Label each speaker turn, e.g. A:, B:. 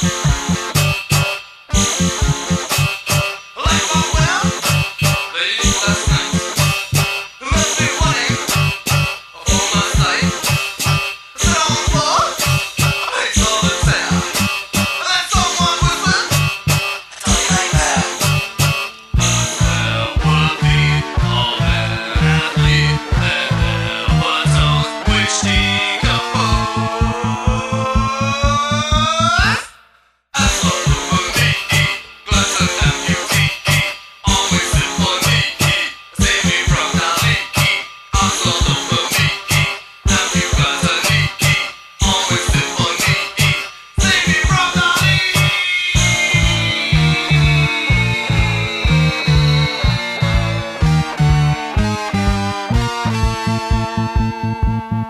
A: Bye. thank you